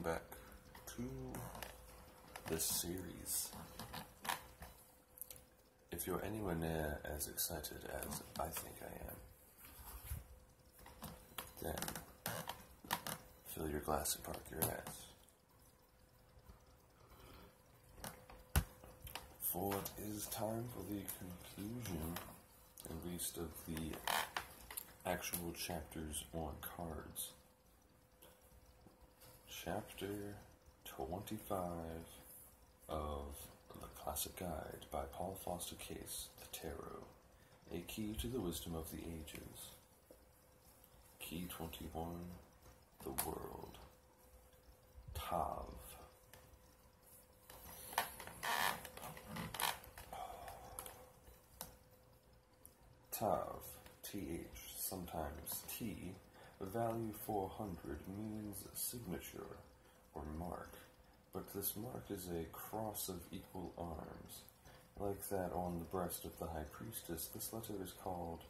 welcome back to this series. If you're anywhere near as excited as I think I am, then fill your glass and park your ass. For it is time for the conclusion, at least of the actual chapters on cards. Chapter 25 of The Classic Guide by Paul Foster Case, The Tarot, A Key to the Wisdom of the Ages. Key 21, The World. Tav. Tav, TH, sometimes T, value 400 means signature or mark, but this mark is a cross of equal arms. Like that on the breast of the high priestess, this letter is called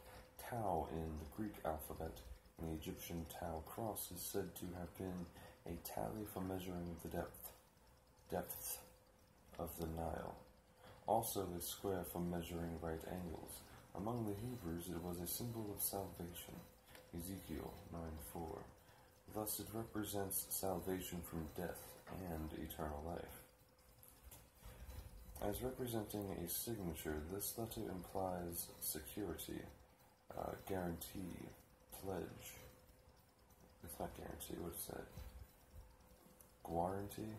Tau in the Greek alphabet, and the Egyptian Tau cross is said to have been a tally for measuring the depth, depth of the Nile. Also a square for measuring right angles. Among the Hebrews, it was a symbol of salvation. Ezekiel 9:4. Thus it represents salvation from death and eternal life. As representing a signature, this letter implies security, uh, guarantee, pledge. It's not guarantee, what is that? Guarantee?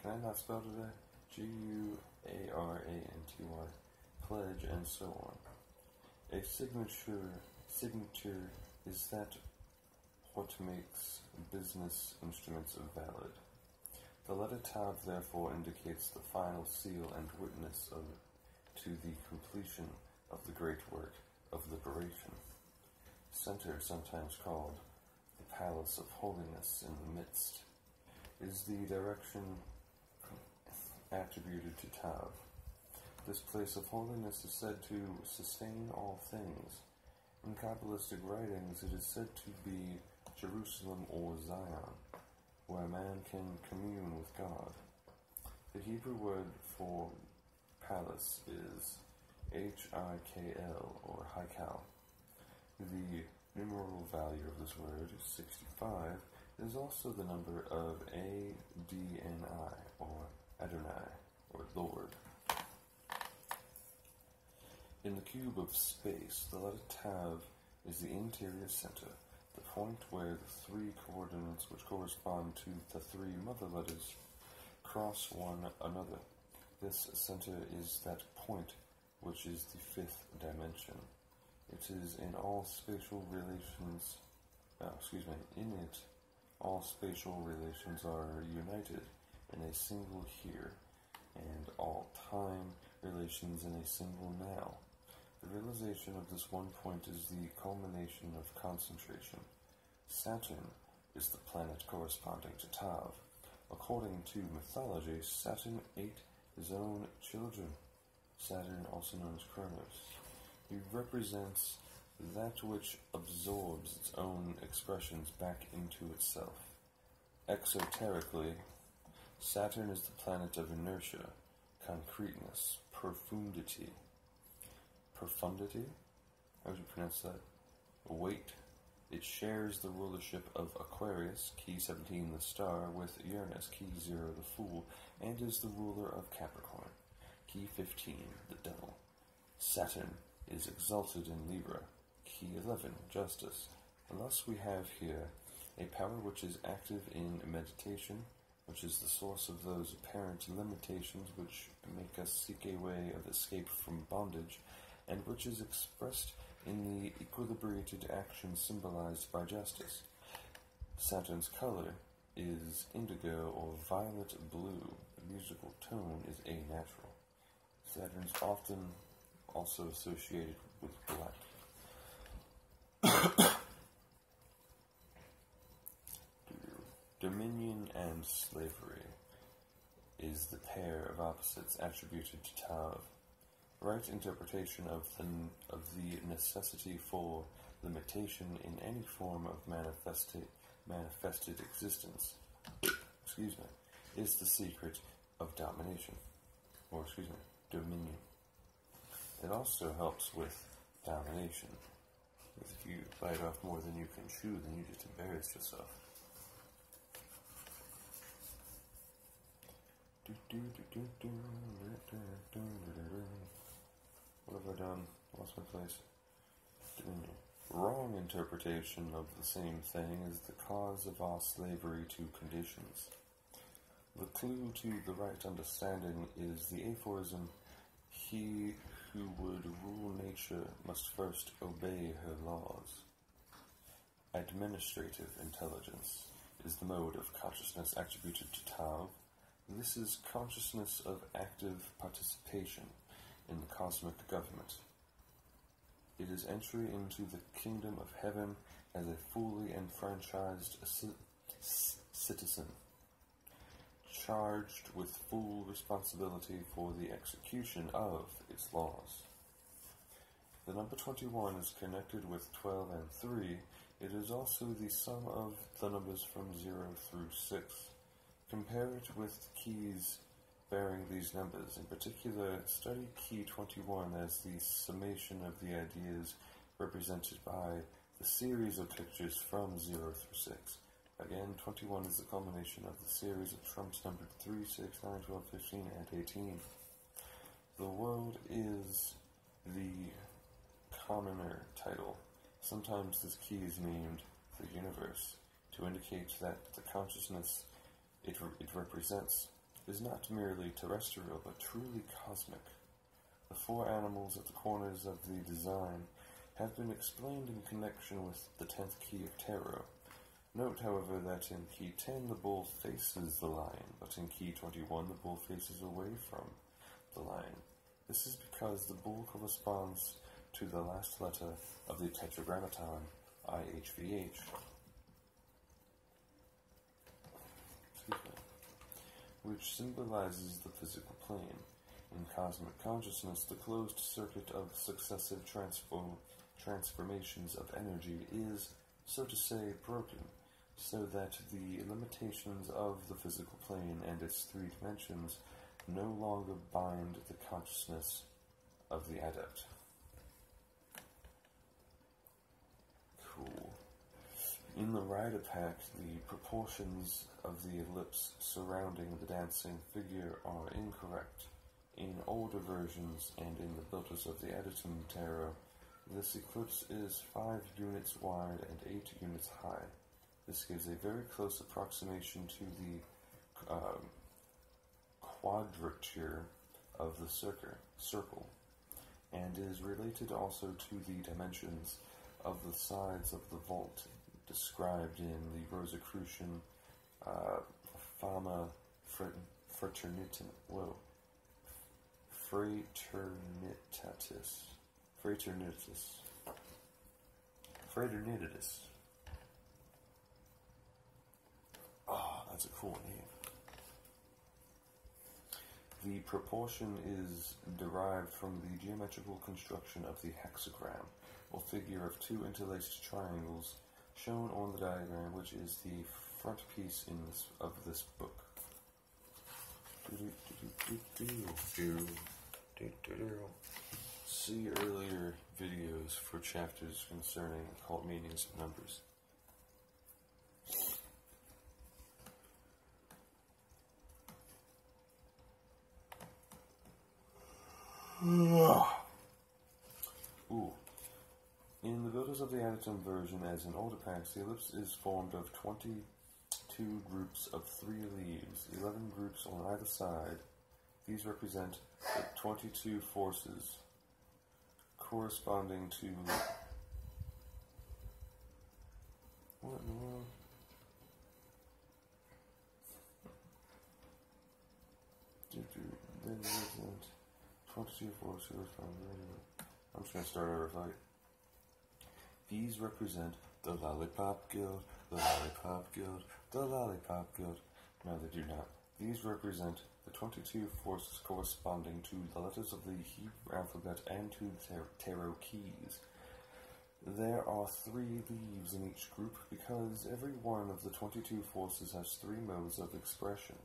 Can I not spell today? G U A R A N T Y. Pledge and so on. A signature signature is that what makes business instruments valid. The letter Tav therefore indicates the final seal and witness of, to the completion of the great work of liberation. Center, sometimes called the Palace of Holiness in the midst, is the direction attributed to Tav. This place of holiness is said to sustain all things. In Kabbalistic writings, it is said to be Jerusalem or Zion, where man can commune with God. The Hebrew word for palace is H-I-K-L, or Haikal. The numeral value of this word, 65, is also the number of A-D-N-I, or Adonai, or Lord. In the cube of space, the letter Tav is the interior center, the point where the three coordinates which correspond to the three mother letters cross one another. This center is that point which is the fifth dimension. It is in all spatial relations, uh, excuse me, in it, all spatial relations are united in a single here, and all time relations in a single now. The realization of this one point is the culmination of concentration. Saturn is the planet corresponding to Tav. According to mythology, Saturn ate his own children. Saturn, also known as Kronos. He represents that which absorbs its own expressions back into itself. Exoterically, Saturn is the planet of inertia, concreteness, profundity. Profundity? How would you pronounce that? Weight. It shares the rulership of Aquarius, key 17 the star, with Uranus, key 0 the fool, and is the ruler of Capricorn, key 15 the devil. Saturn is exalted in Libra, key 11 justice. Thus we have here a power which is active in meditation, which is the source of those apparent limitations which make us seek a way of escape from bondage, and which is expressed in the equilibrated action symbolized by justice. Saturn's color is indigo or violet blue. The musical tone is A natural. Saturn's often also associated with black. Dominion and slavery is the pair of opposites attributed to Tav. Right interpretation of the, of the necessity for limitation in any form of manifested, manifested existence excuse me, is the secret of domination, or excuse me, dominion. It also helps with domination. If you bite off more than you can chew, then you just embarrass yourself. What have I done? Lost my place. Wrong interpretation of the same thing is the cause of our slavery to conditions. The clue to the right understanding is the aphorism, He who would rule nature must first obey her laws. Administrative intelligence is the mode of consciousness attributed to Tav. This is consciousness of active participation in the cosmic government. It is entry into the kingdom of heaven as a fully enfranchised citizen, charged with full responsibility for the execution of its laws. The number 21 is connected with 12 and 3. It is also the sum of the numbers from 0 through 6. Compare it with keys bearing these numbers. In particular, study key 21 as the summation of the ideas represented by the series of pictures from 0 through 6. Again, 21 is the culmination of the series of trumps numbered 3, 6, 9, 12, 15, and 18. The world is the commoner title. Sometimes this key is named the universe to indicate that the consciousness it, re- it represents is not merely terrestrial but truly cosmic. The four animals at the corners of the design have been explained in connection with the tenth key of tarot. Note, however, that in key 10 the bull faces the lion, but in key 21 the bull faces away from the lion. This is because the bull corresponds to the last letter of the tetragrammaton, IHVH. Which symbolizes the physical plane. In cosmic consciousness, the closed circuit of successive transform- transformations of energy is, so to say, broken, so that the limitations of the physical plane and its three dimensions no longer bind the consciousness of the adept. Cool. In the rider pack, the proportions of the ellipse surrounding the dancing figure are incorrect. In older versions and in the Builders of the Adytum Tarot, this eclipse is 5 units wide and 8 units high. This gives a very close approximation to the um, quadrature of the circle, and is related also to the dimensions of the sides of the vault described in the Rosicrucian uh, Fama. Whoa. Fraternitatis. Fraternitas. Fraternitas. Oh, that's a cool name. The proportion is derived from the geometrical construction of the hexagram, or figure of two interlaced triangles shown on the diagram, which is the front piece in this, of this book. See earlier videos for chapters concerning occult meanings of numbers. Ooh. The Builders of the Adytum version, as in older packs, the ellipse is formed of 22 groups of three leaves, 11 groups on either side. These represent the 22 forces corresponding to. What in the world? Represent 22 forces. I'm just going to start over fight. These represent the Lollipop Guild, the Lollipop Guild, the Lollipop Guild. No, they do not. These represent the 22 forces corresponding to the letters of the Hebrew alphabet and to the tarot keys. There are three leaves in each group because every one of the 22 forces has three modes of expression.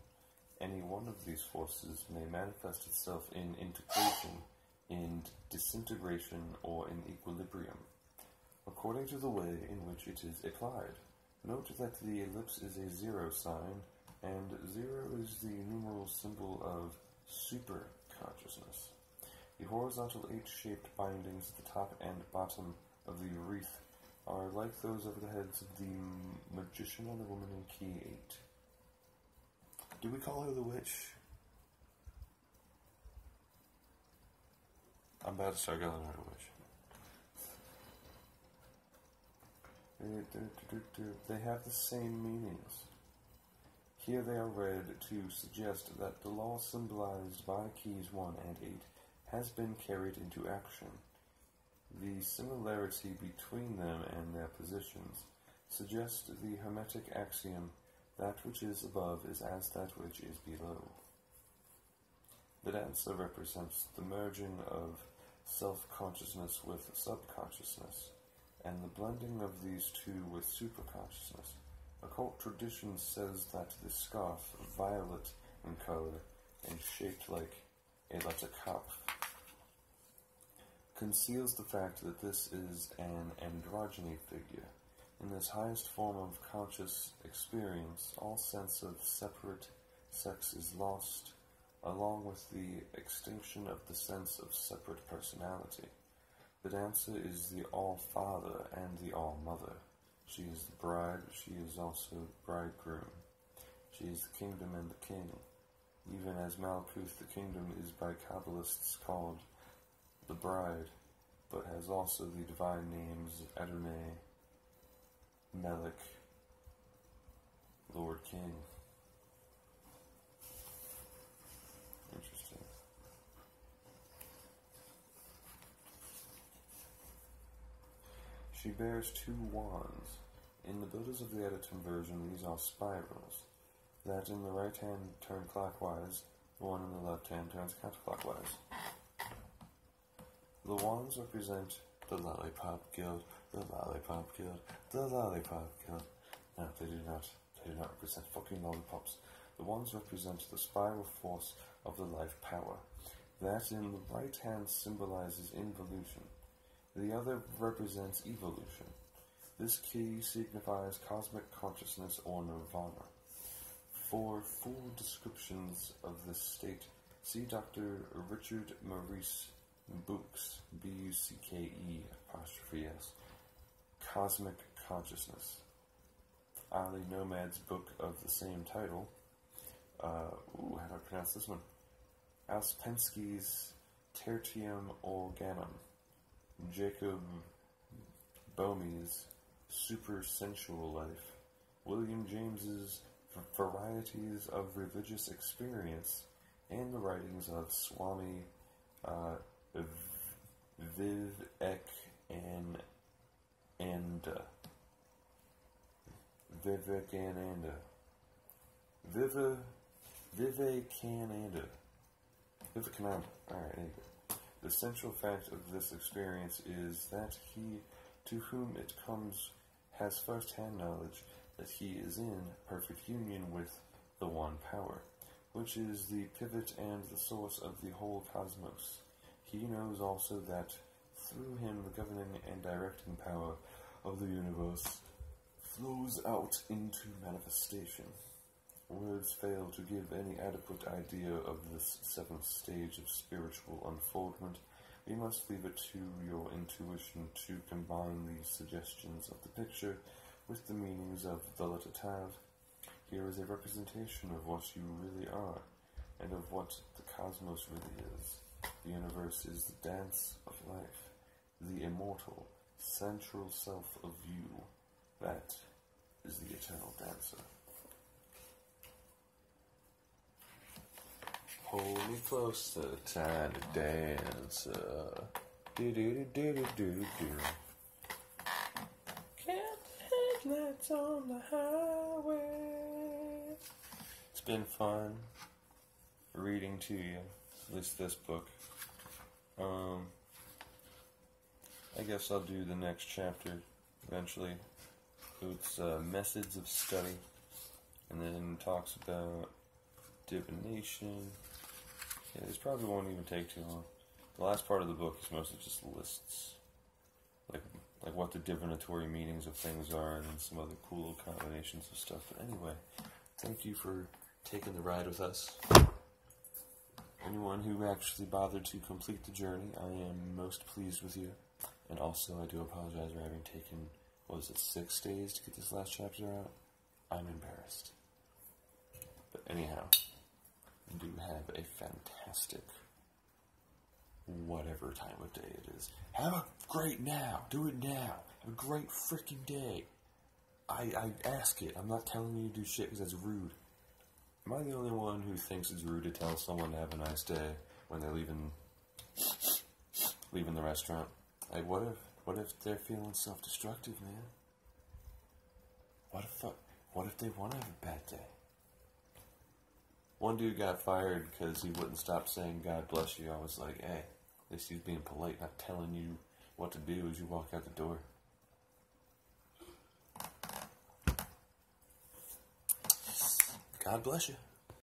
Any one of these forces may manifest itself in integration, in disintegration, or in equilibrium, according to the way in which it is applied. Note that the ellipse is a zero sign, and zero is the numeral symbol of super consciousness. The horizontal H-shaped bindings at the top and bottom of the wreath are like those over the heads of the magician and the woman in key 8. Do we call her the witch? I'm about to start calling her the witch. They have the same meanings. Here they are read to suggest that the law symbolized by keys 1 and 8 has been carried into action. The similarity between them and their positions suggests the Hermetic axiom that which is above is as that which is below. The dancer represents the merging of self-consciousness with subconsciousness, and the blending of these two with superconsciousness. Occult tradition says that the scarf, violet in color and shaped like a letter Kaph, conceals the fact that this is an androgyny figure. In this highest form of conscious experience, all sense of separate sex is lost, along with the extinction of the sense of separate personality. The dancer is the All-Father and the All-Mother. She is the bride, she is also the bridegroom. She is the kingdom and the king, even as Malkuth the kingdom is by Kabbalists called the bride, but has also the divine names Adonai, Melech, Lord King. She bears two wands. In the Builders of the Adytum version, these are spirals. That in the right hand turn clockwise, the one in the left hand turns counterclockwise. The wands represent the Lollipop Guild, the Lollipop Guild, the Lollipop Guild. No, they do not. They do not represent fucking lollipops. The wands represent the spiral force of the life power. That in the right hand symbolizes involution. The other represents evolution. This key signifies cosmic consciousness or nirvana. For full descriptions of this state, see Dr. Richard Maurice Bucke's B-U-C-K-E apostrophe S, Cosmic Consciousness. Ali Nomad's book of the same title. Uh, ooh, how do I pronounce this one? Ouspensky's Tertium Organum. Jacob Boehme's Super Sensual Life. William James's Varieties of Religious Experience, and the writings of Swami uh, Vivek and Anda. Vivekananda. Viva Vivekananda. Vivekananda. Alright. The central fact of this experience is that he to whom it comes has first-hand knowledge that he is in perfect union with the one power, which is the pivot and the source of the whole cosmos. He knows also that through him the governing and directing power of the universe flows out into manifestation. Words fail to give any adequate idea of this seventh stage of spiritual unfoldment. We must leave it to your intuition to combine these suggestions of the picture with the meanings of the letter Tav. Here is a representation of what you really are, and of what the cosmos really is. The universe is the dance of life, the immortal, central self of you. That is the eternal dancer. Hold me closer, tiny dancer. Do do do do do do. Can't headlights on the highway. It's been fun reading to you, at least this book. Um, I guess I'll do the next chapter eventually. It's uh, methods of study, and then talks about divination. Yeah, this probably won't even take too long. The last part of the book is mostly just lists, like like what the divinatory meanings of things are, and then some other cool combinations of stuff. But anyway, thank you for taking the ride with us. Anyone who actually bothered to complete the journey, I am most pleased with you. And also, I do apologize for having taken, what was it, six days to get this last chapter out? I'm embarrassed. But anyhow, do have a fantastic whatever time of day it is. Have a great now. Do it now. Have a great freaking day. I, I ask it. I'm not telling you to do shit because that's rude. Am I the only one who thinks it's rude to tell someone to have a nice day when they're leaving leaving the restaurant? Like, what if what if they're feeling self-destructive, man? What if what if they want to have a bad day? One dude got fired because he wouldn't stop saying "God bless you." I was like, "Hey, at least he's being polite, not telling you what to do as you walk out the door." God bless you.